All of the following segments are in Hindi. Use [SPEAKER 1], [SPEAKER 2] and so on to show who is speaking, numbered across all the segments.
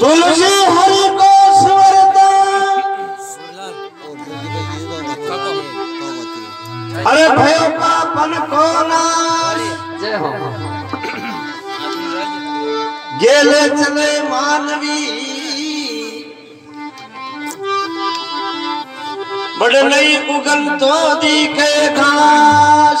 [SPEAKER 1] तुलसी हरि को अरे भयो को
[SPEAKER 2] हो
[SPEAKER 1] गेले चले मानवी। बड़ नई उगल तो दिखे घास।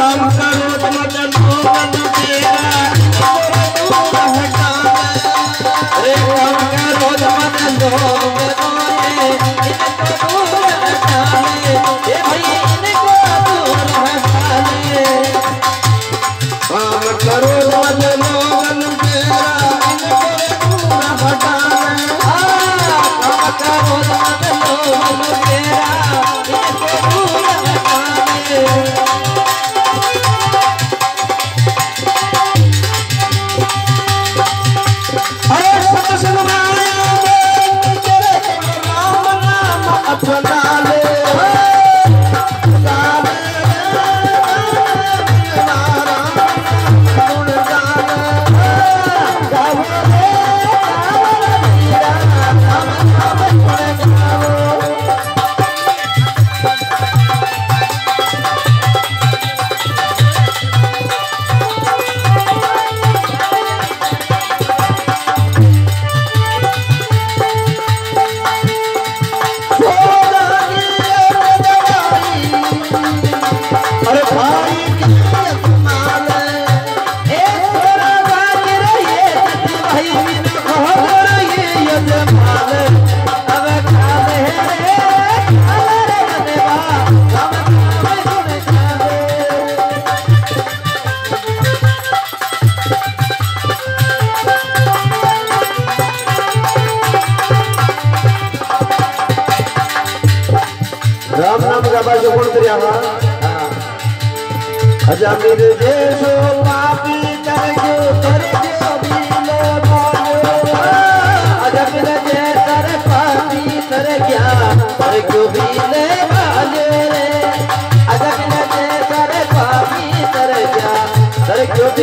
[SPEAKER 1] हम
[SPEAKER 2] करो मदन मोहन तेरा पानीी त पानी तरबील